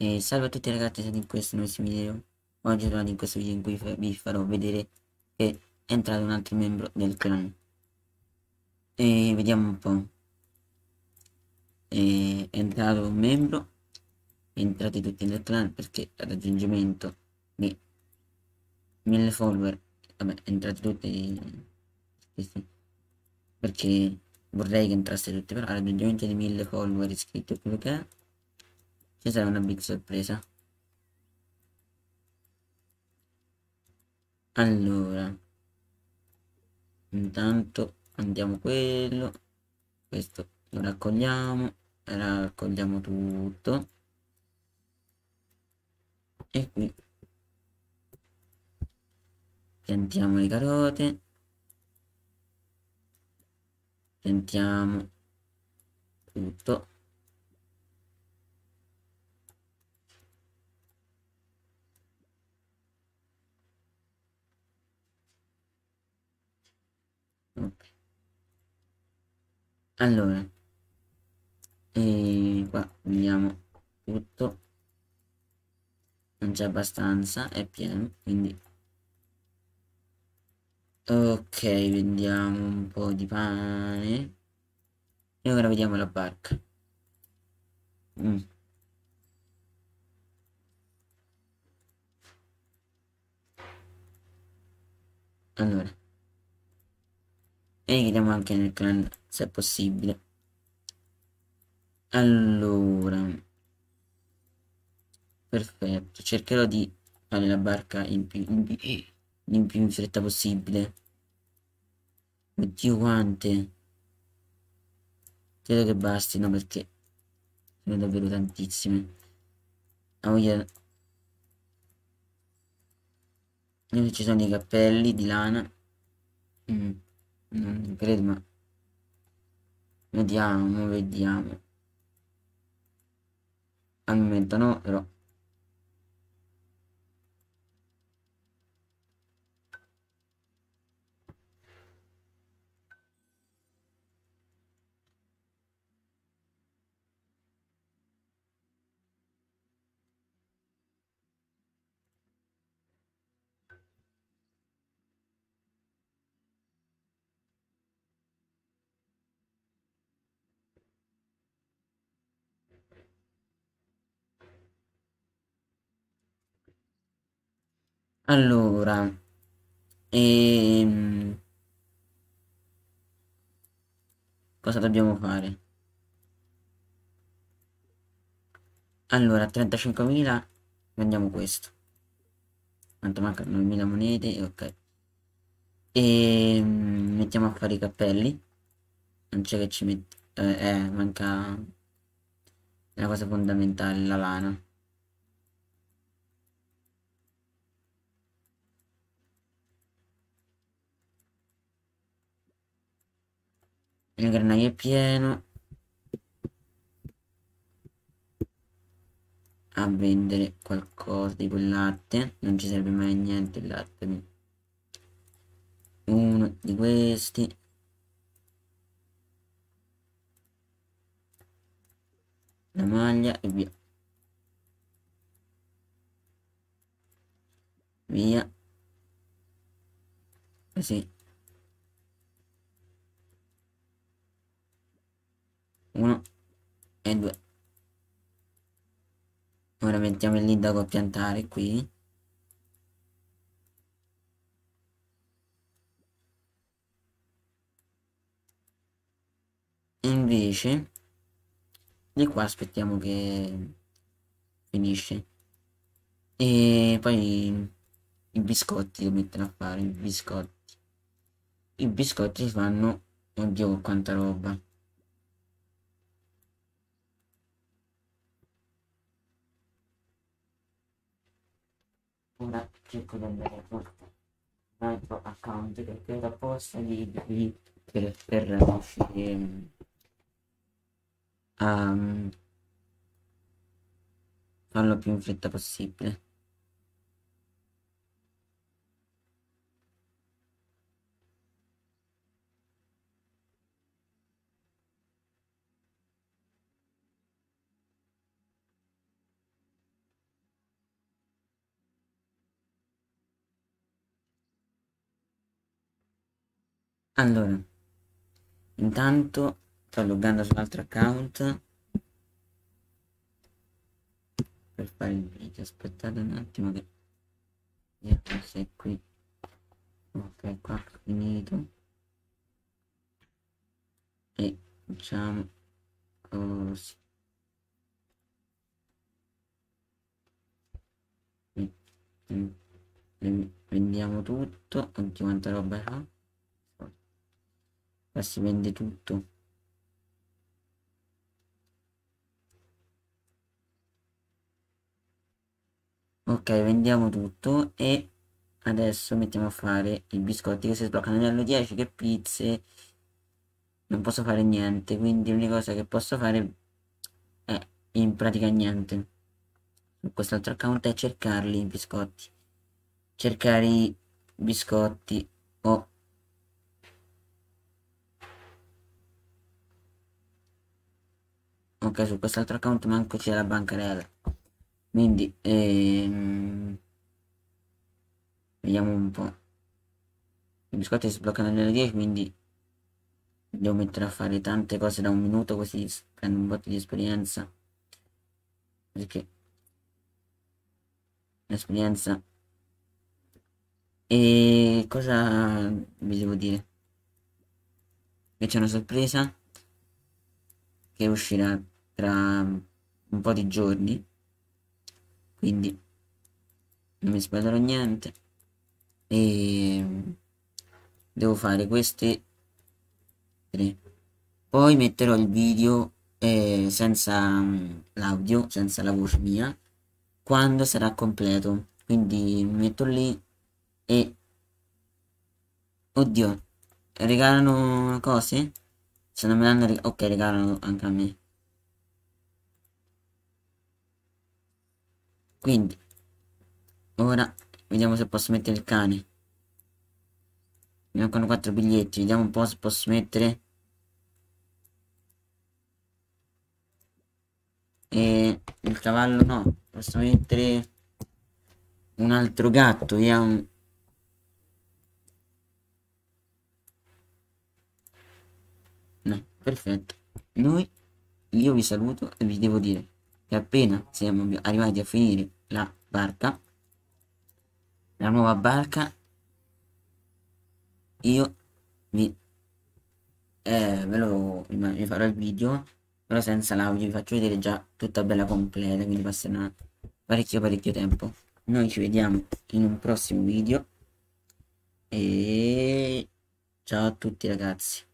E salve a tutti ragazzi, siete in questo nuovo video. Oggi tornato in questo video in cui vi farò vedere che è entrato un altro membro del clan. E vediamo un po'. E è entrato un membro, entrati tutti nel clan perché il raggiungimento di 1000 follower, vabbè, entrati tutti perché vorrei che entraste tutti, però al raggiungimento di 1000 follower iscritti quello che è ci sarà una big sorpresa. Allora, intanto andiamo quello, questo lo raccogliamo, raccogliamo tutto. E qui. Piantiamo le carote, piantiamo tutto allora e qua vediamo tutto. Non c'è abbastanza è pieno quindi. Ok vendiamo un po' di pane. E ora vediamo la barca. Mm. allora e chiediamo anche nel clan se è possibile. Allora. Perfetto cercherò di fare la barca in più in più in, più in fretta possibile. Oddio quante? Credo che bastino perché sono davvero tantissime. Ah, voglia ci sono i cappelli di lana. Mm non credo ma vediamo vediamo. Al momento no però Allora, ehm, cosa dobbiamo fare? Allora, 35.000 vendiamo questo. Quanto mancano 9.000 monete, ok. E ehm, mettiamo a fare i cappelli. Non c'è che ci metti... Eh, eh, manca la cosa fondamentale, la lana. Il granaio è pieno. A vendere qualcosa di quel latte. Non ci serve mai niente il latte. Uno di questi. La maglia e via. Via. Così 1 e 2 ora mettiamo il l'indago a piantare qui. Invece di qua aspettiamo che finisce. E poi i biscotti lo mettono a fare i biscotti. I biscotti fanno oddio quanta roba ora cerco di andare con un altro account che credo apposta di, di per, per riuscire a um, farlo più in fretta possibile allora intanto sto loggando sull'altro account per fare il video. Aspettate un attimo che vediamo se è qui. Ok qua finito. E facciamo così. Vendiamo tutto anche quanta roba ha qua si vende tutto. Ok vendiamo tutto e adesso mettiamo a fare i biscotti che si sbloccano livello 10 che pizze. Non posso fare niente quindi l'unica cosa che posso fare è in pratica niente. Su quest'altro account è cercarli i biscotti. Cercare i biscotti o ok su quest'altro account manco c'è la bancarella. Quindi ehm, vediamo un po' i biscotti si bloccano alle 10 quindi devo mettere a fare tante cose da un minuto così prendo un botto di esperienza. Perché l'esperienza e cosa vi devo dire? Che c'è una sorpresa che uscirà tra un po' di giorni. Quindi non mi spoilerò niente. E devo fare queste tre. Poi metterò il video eh, senza mm, l'audio senza la voce mia quando sarà completo. Quindi metto lì e oddio regalano cose? Se non me l'hanno ok regalano anche a me quindi ora vediamo se posso mettere il cane. Mi mancano 4 biglietti vediamo un po' se posso mettere. E il cavallo no posso mettere un altro gatto un no perfetto. Noi io vi saluto e vi devo dire che appena siamo arrivati a finire la barca la nuova barca io vi eh, ve lo vi farò il video però senza l'audio vi faccio vedere già tutta bella completa quindi passerà parecchio parecchio tempo. Noi ci vediamo in un prossimo video. E ciao a tutti ragazzi